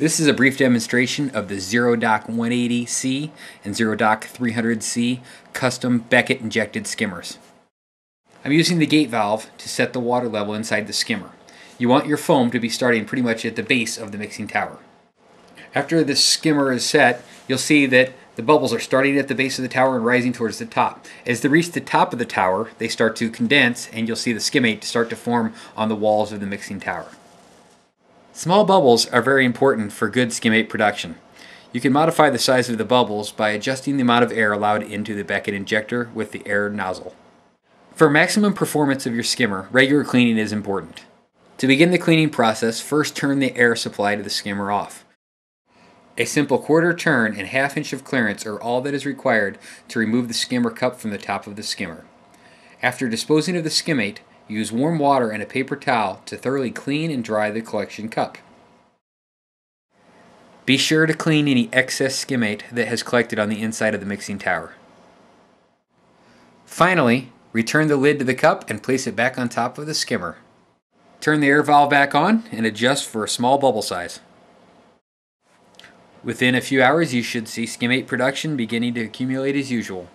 This is a brief demonstration of the ZeroDOC 180C and ZeroDOC 300C custom Beckett injected skimmers. I'm using the gate valve to set the water level inside the skimmer. You want your foam to be starting pretty much at the base of the mixing tower. After the skimmer is set, you'll see that the bubbles are starting at the base of the tower and rising towards the top. As they reach the top of the tower, they start to condense and you'll see the skimmate start to form on the walls of the mixing tower. Small bubbles are very important for good skimmate production. You can modify the size of the bubbles by adjusting the amount of air allowed into the Beckett injector with the air nozzle. For maximum performance of your skimmer, regular cleaning is important. To begin the cleaning process, first turn the air supply to the skimmer off. A simple quarter turn and half inch of clearance are all that is required to remove the skimmer cup from the top of the skimmer. After disposing of the skimmate, Use warm water and a paper towel to thoroughly clean and dry the collection cup. Be sure to clean any excess skimmate that has collected on the inside of the mixing tower. Finally, return the lid to the cup and place it back on top of the skimmer. Turn the air valve back on and adjust for a small bubble size. Within a few hours you should see skimmate production beginning to accumulate as usual.